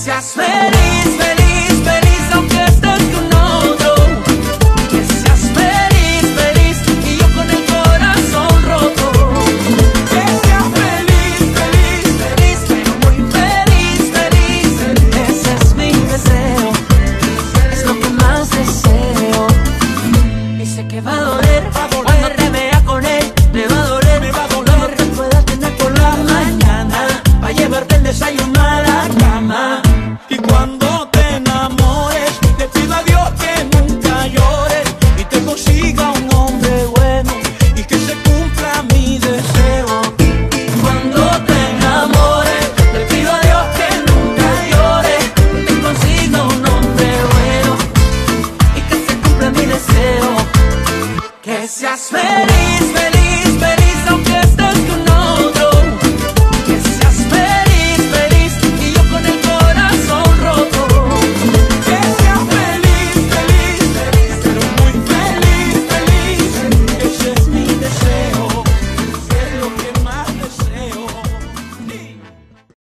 seas feliz, feliz, feliz, aunque estés con otro. Que seas feliz, feliz, y yo con el corazón roto. Que seas feliz, feliz, feliz, pero muy feliz, feliz. Ese es mi deseo, es lo que más deseo. Y sé que va a amores. Te pido a Dios que nunca llores y te consiga un hombre bueno y que se cumpla mi deseo. Cuando te enamores, te pido a Dios que nunca llores y te consiga un hombre bueno y que se cumpla mi deseo. Que seas feliz.